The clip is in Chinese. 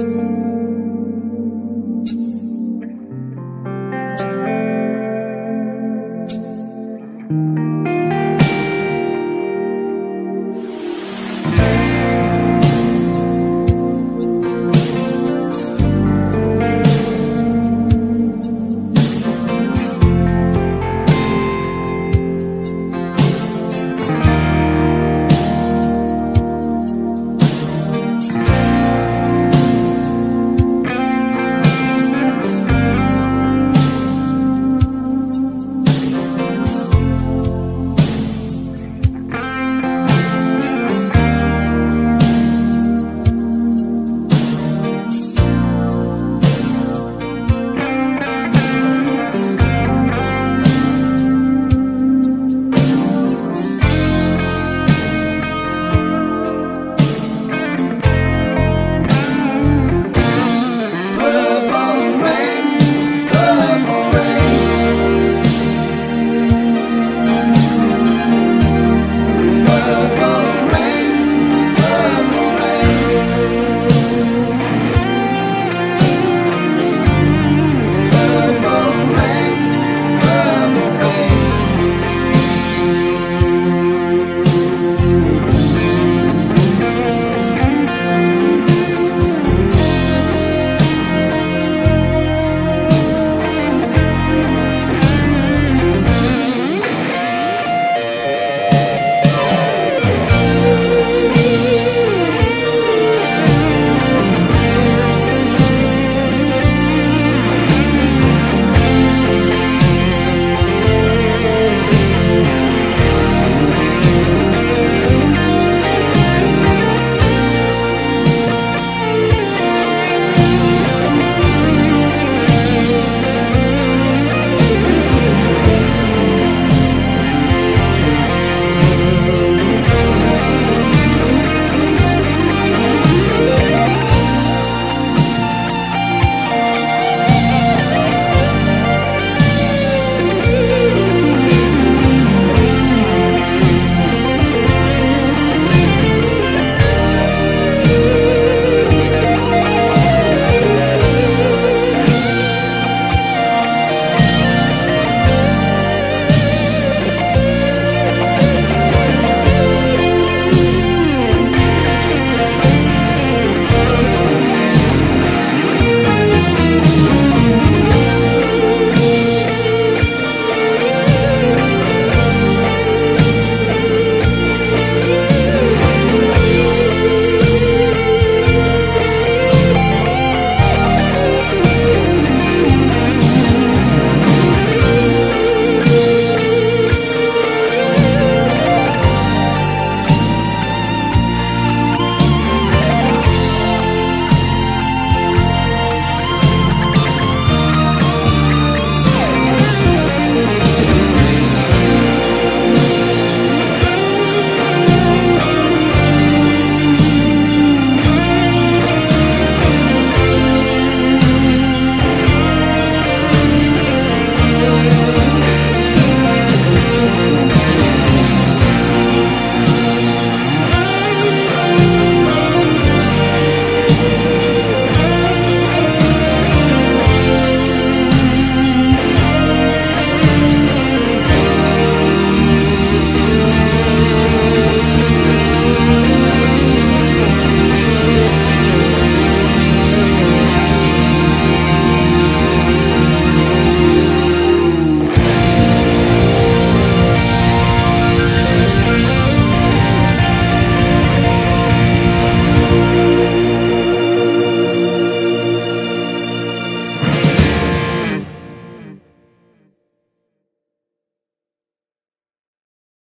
음